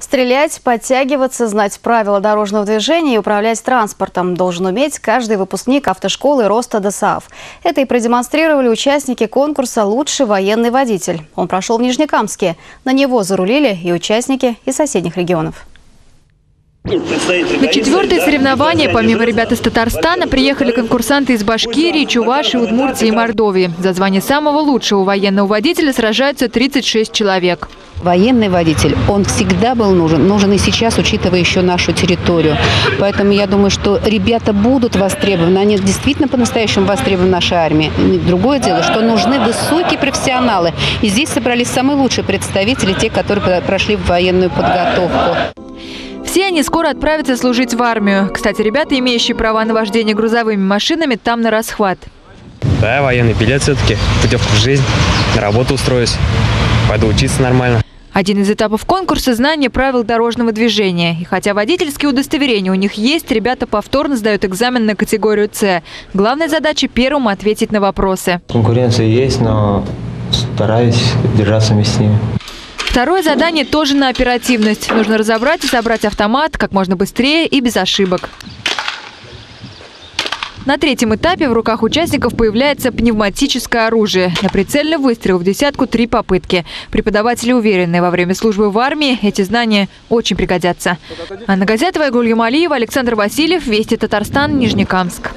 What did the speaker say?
Стрелять, подтягиваться, знать правила дорожного движения и управлять транспортом должен уметь каждый выпускник автошколы Роста ДОСААФ. Это и продемонстрировали участники конкурса «Лучший военный водитель». Он прошел в Нижнекамске. На него зарулили и участники из соседних регионов. На четвертое соревнование, помимо ребят из Татарстана, приехали конкурсанты из Башкирии, Чувашии, Удмуртии и Мордовии. За звание самого лучшего военного водителя сражаются 36 человек. Военный водитель, он всегда был нужен, нужен и сейчас, учитывая еще нашу территорию. Поэтому я думаю, что ребята будут востребованы, они действительно по-настоящему востребованы в нашей армии. Другое дело, что нужны высокие профессионалы. И здесь собрались самые лучшие представители, те, которые прошли военную подготовку. Все они скоро отправятся служить в армию. Кстати, ребята, имеющие права на вождение грузовыми машинами, там на расхват. Да, военный билет все-таки, путевка в жизнь, на работу устроюсь, пойду учиться нормально. Один из этапов конкурса – знание правил дорожного движения. И хотя водительские удостоверения у них есть, ребята повторно сдают экзамен на категорию «С». Главная задача – первым ответить на вопросы. Конкуренция есть, но стараюсь держаться вместе с ними. Второе задание тоже на оперативность. Нужно разобрать и собрать автомат как можно быстрее и без ошибок. На третьем этапе в руках участников появляется пневматическое оружие. На прицельный выстрел в десятку три попытки. Преподаватели уверены, во время службы в армии эти знания очень пригодятся. Анна Газетова, Игуль Ямалиева, Александр Васильев, Вести Татарстан, Нижнекамск.